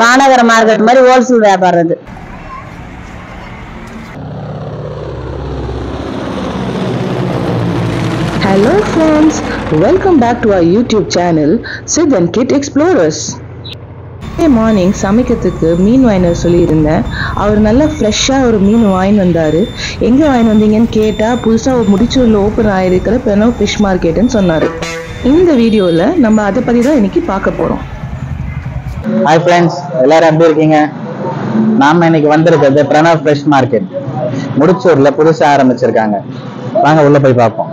வானகர market மாதிரி wholesale வியாபாரம் இது Hello friends, welcome back to our YouTube channel Sid and Kit Explorers. Morning சமைக்கிறதுக்கு மீன் வாங்கிட்டு சொல்லியிருந்தேன். அவர் நல்லா ஃப்ரெஷ்ஷாக ஒரு மீன் வாங்கி வந்தார். எங்கே வாங்கி வந்தீங்கன்னு கேட்டால் புதுசாக ஒரு முடிச்சூரில் ஓப்பன் ஆகிருக்கிற பெனோ ஃபிஷ் மார்க்கெட்டுன்னு சொன்னார். இந்த வீடியோவில் நம்ம அதை பற்றி தான் இன்னைக்கு பார்க்க போகிறோம் ஹாய் ஃப்ரெண்ட்ஸ் எல்லாரும் எப்படி இருக்கீங்க? நாம இன்னைக்கு வந்திருக்கிறது பிரணவ் ஃப்ரெஷ் மார்க்கெட் முடிச்சூர்ல புதுசா ஆரம்பிச்சிருக்காங்க. வாங்க உள்ள போய் பார்ப்போம்.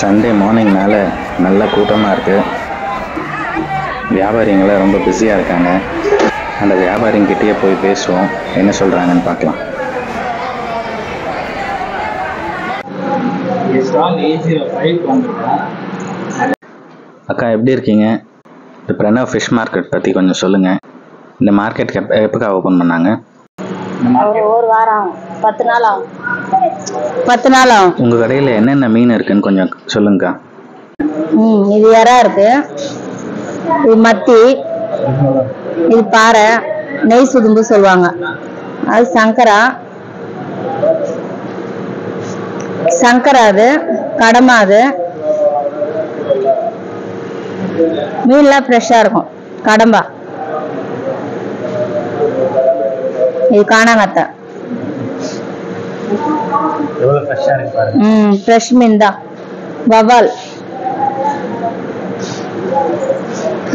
சண்டே மார்னிங்னால நல்ல கூட்டமாக இருக்கு. வியாபாரிங்களாம் ரொம்ப பிஸியாக இருக்காங்க. அந்த வியாபாரிங்கிட்டேயே போய் பேசுவோம். என்ன சொல்கிறாங்கன்னு பார்க்கலாம். அக்கா எப்படி இருக்கீங்க? இந்த பிரணவ் ஃபிஷ் மார்க்கெட் பற்றி கொஞ்சம் சொல்லுங்கள் இந்த மார்க்கெட் எப்போக்கா ஓப்பன் பண்ணாங்க? ஒரு வாரம் பத்து நாள் ஆகும். பத்து நாள்? ஆகும் உங்கள் கடையில் என்னென்ன மீன் இருக்குன்னு கொஞ்சம் சொல்லுங்கக்கா ம் இது எறா இருக்கு. இது மத்தி இது பாறை நெய் சுதும்பு சொல்லுவாங்க. அது சங்கரா. சங்கரா அது கடமா அது. மீன்லாம் ஃப்ரெஷ்ஷாக இருக்கும். கடம்பா. இது காணாங்கத்தை எவ்வளோ ஃப்ரெஷ்ஷாக இருக்கு பாருங்க. ம் ஃப்ரெஷ் மீன் தான். வவால்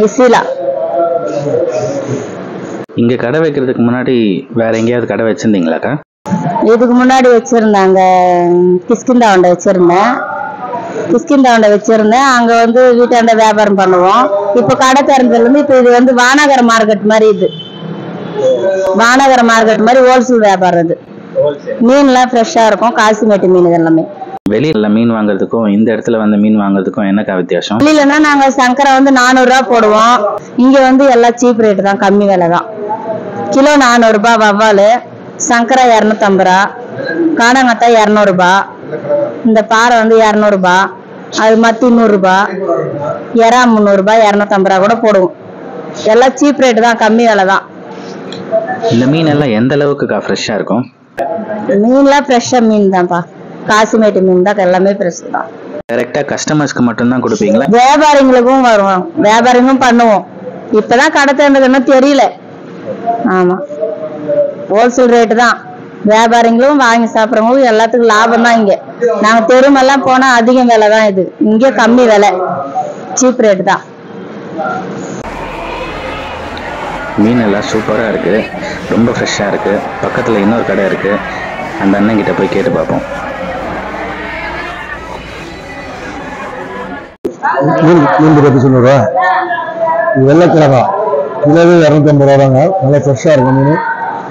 இசிலா இங்கே கடை வைக்கிறதுக்கு முன்னாடி வேற எங்கேயாவது கடை வச்சிருந்தீங்களாக்கா? இதுக்கு முன்னாடி வச்சிருந்தாங்க. கிஷ்கிந்தாவண்டை வச்சிருந்தேன். கிஷ்கிந்தாவண்டை வச்சிருந்தேன். அங்க வந்து வீட்டாண்ட வியாபாரம் பண்ணுவோம். இப்போ கடை திறந்ததுல இருந்து இப்போ இது வந்து வானகர மார்க்கெட் மாதிரி இது. வானகர மார்க்கெட் மாதிரி ஹோல்சேல் வியாபாரம் இது. மீன்லாம் ஃப்ரெஷ்ஷா இருக்கும். காசிமேட்டு மீன் இது எல்லாமே வெளியில மீன் வாங்குறதுக்கும் இந்த இடத்துல வந்து மீன் வாங்குறதுக்கும் என்னக்கா வித்தியாசம்? வெளியிலன்னா நாங்க சங்கரை வந்து நானூறு ரூபா போடுவோம். இங்க வந்து எல்லாம் சீப் ரேட் தான் கம்மி விலை தான். கிலோ நானூறு ரூபாய் வவ்வாலு. சங்கரா இரநூத்தம்பது ரூபா காணங்கத்தா இரநூறுபா. இந்த பாறை வந்து இரநூறுபா. அது மத்தி நூறுரூபா எறா முந்நூறுபா இரநூத்தம்பது ரூபா கூட போடுவோம். எல்லாம் சீப் ரேட் தான் கம்மி விலை தான். இந்த மீன் எல்லாம் எந்த அளவுக்குக்கா ஃப்ரெஷ்ஷாக இருக்கும்? மீன்லாம் ஃப்ரெஷ்ஷாக மீன் தான்ப்பா. காசிமேட்டு மீன் தான் எல்லாமே ஃப்ரெஷ் தான். டைரெக்டாக கஸ்டமர்ஸ்க்கு மட்டும்தான் கொடுப்பீங்களா? வியாபாரிங்களுக்கும் வருவோம். வியாபாரிங்களும் பண்ணுவோம். இப்பதான் கடை திறந்துக்கணும் தெரியல. ஆமா. ஹோல்சேல் ரேட்டு தான். வியாபாரிங்களும் வாங்கி சாப்பிட்றவங்களும் எல்லாத்துக்கும் லாபம் தான் இங்க. நாங்க தெருமெல்லாம் போனா அதிகம் விலை தான் இது. இங்க கம்மி விலை. சீப் ரேட் தான். மீன் எல்லாம் சூப்பராக இருக்கு. ரொம்ப ஃப்ரெஷ்ஷாக இருக்கு. பக்கத்தில் இன்னொரு கடை இருக்கு. அந்த அண்ணன் கிட்ட போய் கேட்டு பார்ப்போம். மீன் மீன் பற்றி சொன்னூறுவா இது வெள்ளைக்கிழங்கா. கிலோவே இரநூத்தம்பது ரூபா தாங்க நல்லா ஃப்ரெஷ்ஷாக இருக்கும் மீன்.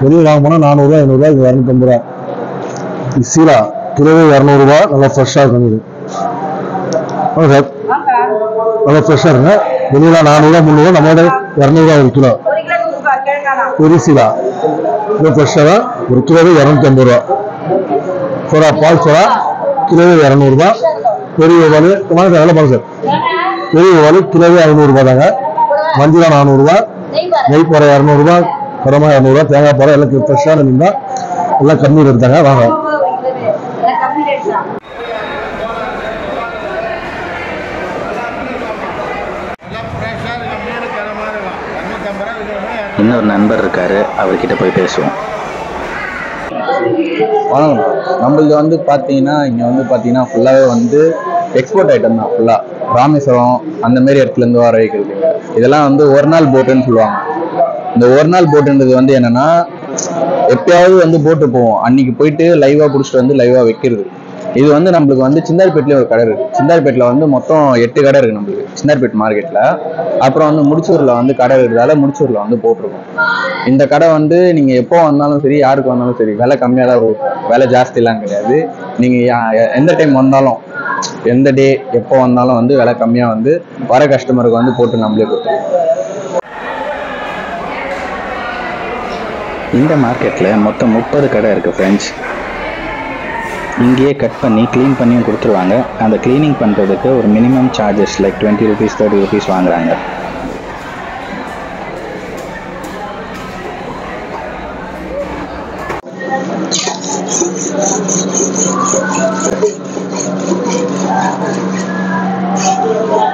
வெளியே வாங்க போனால் நானூறுரூவா ஐநூறுரூவா இது இரநூத்தம்பது ரூபா. இது சீலா. கிலோவே இரநூறுவா நல்லா ஃப்ரெஷ்ஷாக இருக்கும் மீன் ஓகே சார். நல்லா ஃப்ரெஷ்ஷாக இருங்க. வெளியெல்லாம் நானூறுரூவா முந்நூறுரூவா நம்மளோட இரநூறுவா ஒரு கிலோ. ஒரு சீலா ஃப்ரெஷ்ஷாக தான் ஒரு கிலோவே இரநூத்தம்பது ரூபா சோடா பால் சோடா கிலோவே இரநூறுபா பெரிய வலு வாங்க சார் பாருங்க சார் பெரிய வலு கிலோவே ஐநூறுரூபா தாங்க மஞ்சளா நானூறுரூவா நெய் போகிற இரநூறுபா குரமா இரநூறுவா தேங்காய் போகிற எல்லாம் ஃப்ரெஷ்ஷான மீன் எல்லாம் கம்மி எடுத்தாங்க வாங்க இன்னொரு நண்பர் இருக்காரு அவர்கிட்ட போய் பேசுவோம். வணக்கம். நம்மளது வந்து பார்த்தீங்கன்னா இங்கே வந்து பார்த்தீங்கன்னா ஃபுல்லாகவே வந்து எக்ஸ்போர்ட் ஐட்டம் தான் ஃபுல்லாக ராமேஸ்வரம் அந்த மாரி இடத்துலேருந்து வர வைக்கிறது இதெல்லாம் வந்து ஒரு நாள் போட்டுன்னு சொல்லுவாங்க. இந்த ஒரு நாள் போட்டுன்றது வந்து என்னன்னா எப்பயாவது வந்து போட்டு போவோம். அன்னைக்கு போயிட்டு லைவாக பிடிச்சிட்டு வந்து லைவாக வைக்கிறது. இது வந்து நம்மளுக்கு வந்து சிந்தார்பேட்லேயே ஒரு கடை இருக்குது சிந்தார்பேட்டில் வந்து மொத்தம் எட்டு கடை இருக்குது நம்மளுக்கு. சிந்தார்பேட் மார்க்கெட்டில் அப்புறம் வந்து முடிச்சூரில் வந்து கடை இருக்கிறதால முடிச்சூரில் வந்து போட்டிருக்கோம். இந்த கடை வந்து நீங்கள் எப்போ வந்தாலும் சரி யாருக்கு வந்தாலும் சரி விலை கம்மியாக தான் இருக்கும். விலை ஜாஸ்திலாம் கிடையாது. நீங்கள் எந்த டைம் வந்தாலும் எந்த டே எப்போ வந்தாலும் வந்து விலை கம்மியாக வந்து வர கஸ்டமருக்கு வந்து போட்டு நம்மளே கொடுத்துருவோம் இந்த மார்க்கெட்டில் மொத்தம் முப்பது கடை இருக்குது ஃப்ரெண்ட்ஸ் இங்கேயே கட் பண்ணி க்ளீன் பண்ணியும் கொடுத்துருவாங்க. அந்த க்ளீனிங் பண்ணுறதுக்கு ஒரு minimum charges like twenty rupees thirty rupees வாங்குறாங்க.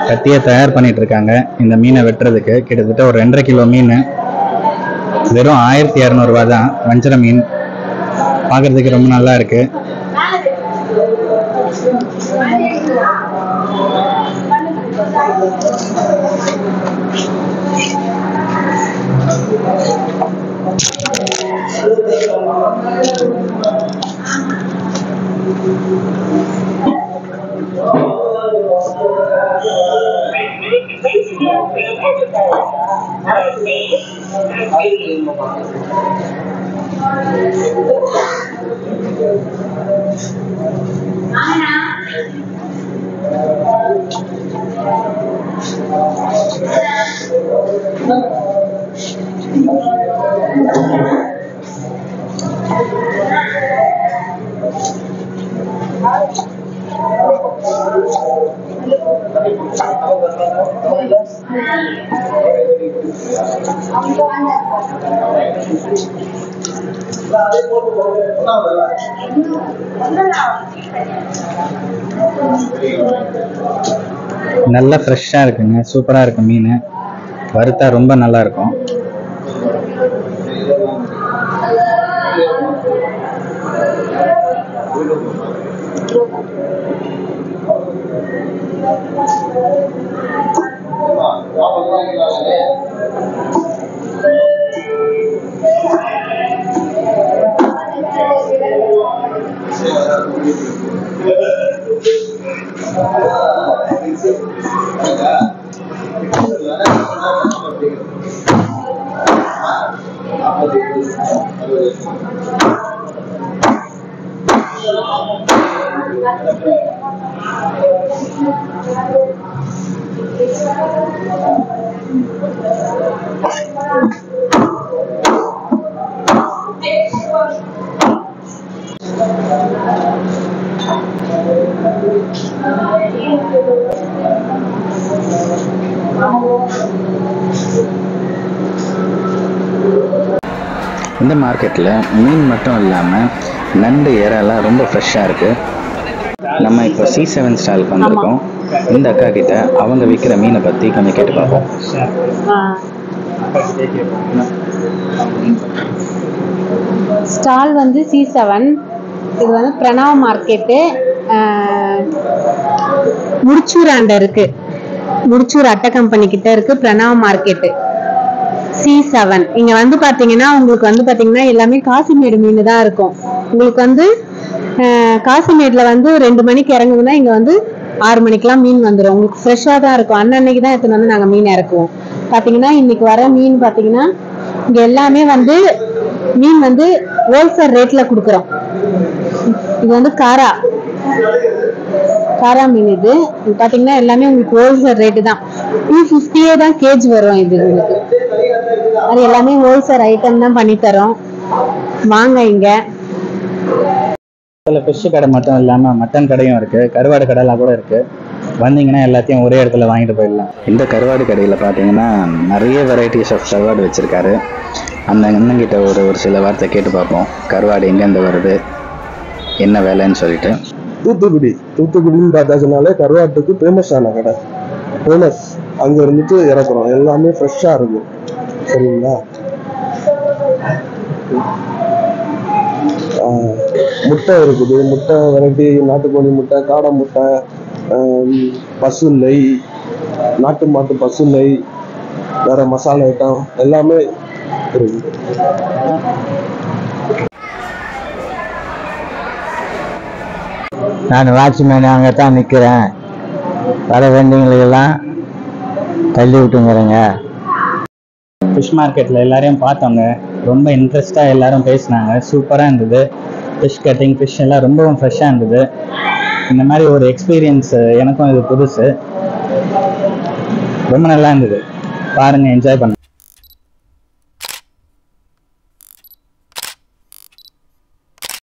கத்தியை தயார் பண்ணிட்டு இருக்காங்க இந்த மீனை வெட்டுறதுக்கு கிட்டத்தட்ட ஒரு ரெண்டரை கிலோ மீன். வெறும் ஆயிரத்தி இரநூறுவா தான் வஞ்சர மீன். பார்க்கறதுக்கு ரொம்ப நல்லா 안녕하세 요. இருக்கு நல்லா ஃப்ரெஷ்ஷாக இருக்குங்க. சூப்பராக இருக்கு மீன். வறுத்தா ரொம்ப நல்லா இருக்கும். இந்த மார்க்கெட்டில் மீன் மட்டும் இல்லாமல் நண்டு இறாலாம் ரொம்ப ஃப்ரெஷ்ஷாக இருக்குது நம்ம இப்போ சி செவன் ஸ்டாலுக்கு வந்திருக்கோம். இந்த அக்கா கிட்ட அவங்க விற்கிற மீனை பற்றி கொஞ்சம் கேட்டு பார்ப்போம். ஸ்டால் வந்து சி செவன் இது வந்து பிரணவ் மார்க்கெட்டு. முடிச்சூராண்ட இருக்கு. முடிச்சூர் அட்டை கம்பெனி கிட்ட இருக்கு பிரணவ் மார்க்கெட்டு. சி செவன் இங்க வந்து பாத்தீங்கன்னா உங்களுக்கு வந்து பாத்தீங்கன்னா எல்லாமே காசிமேடு மீன் தான் இருக்கும். உங்களுக்கு வந்து அஹ், காசிமேட்ல வந்து ரெண்டு மணிக்கு இறங்குதுன்னா இங்க வந்து ஆறு மணிக்கெல்லாம் மீன் வந்துடும் உங்களுக்கு ஃப்ரெஷ்ஷாக தான் இருக்கும். அன்னன்னைக்கு தான் எடுத்துன்னு வந்து நாங்கள் மீன் இறக்குவோம். பார்த்தீங்கன்னா இன்னைக்கு வர மீன் பார்த்தீங்கன்னா இங்கே எல்லாமே வந்து மீன் வந்து ஹோல்சேல் ரேட்ல கொடுக்குறோம். இது வந்து காரா. காரா மீன் இது. இது பாத்தீங்கன்னா எல்லாமே உங்களுக்கு ஹோல்சேல் ரேட்டு தான். டூ ஃபிஃப்டியே தான் கேஜ் வரும் இது உங்களுக்கு. அது எல்லாமே ஹோல்சேல் ஐட்டம் தான் பண்ணி தரோம் வாங்க இங்க. இதில் ஃபிஷ் கடை மட்டும் இல்லாமல் மட்டன் கடையும் இருக்குது கருவாடு கடைலாம் கூட இருக்குது வந்தீங்கன்னா எல்லாத்தையும் ஒரே இடத்துல வாங்கிட்டு போயிடலாம். இந்த கருவாடு கடையில் பார்த்தீங்கன்னா நிறைய வெரைட்டிஸ் ஆஃப் கருவாடு வச்சுருக்காரு. அந்த அண்ணங்கிட்ட ஒரு ஒரு சில வார்த்தை கேட்டு பார்ப்போம். கருவாடு எங்கேருந்து வருது? என்ன வேலைன்னு சொல்லிட்டு. தூத்துக்குடி. தூத்துக்குடின்னு பார்த்தாச்சுனாலே கருவாட்டுக்கு ஃபேமஸ் ஆன கடை. ஃபேமஸ் அங்க இருந்துட்டு இறக்குறோம். எல்லாமே ஃப்ரெஷ்ஷாக இருக்கும். சரிங்களா? ஆஹ், முட்டை இருக்குது. முட்டை வெரைட்டி நாட்டுக்கோழி முட்டை காடை முட்டை ஆஹ், பசு நெய் நாட்டு மாட்டு பசு நெய் வேற மசாலா ஐட்டம் எல்லாமே நான் வாட்ச்மேன் அங்கே தான் நிற்கிறேன் வர வேண்டியவங்களுக்கெல்லாம் தள்ளி விட்டுங்கிறேங்க. ஃபிஷ் மார்க்கெட்டில் எல்லாரையும் பார்த்தோங்க. ரொம்ப இன்ட்ரெஸ்டாக எல்லாரும் பேசினாங்க. சூப்பராக இருந்தது. ஃபிஷ் கட்டிங் ஃபிஷ் எல்லாம் ரொம்பவும் ஃப்ரெஷ்ஷாக இருந்தது. இந்த மாதிரி ஒரு எக்ஸ்பீரியன்ஸ் எனக்கும் இது புதுசு. ரொம்ப நல்லா இருந்தது. பாருங்க என்ஜாய் பண்ண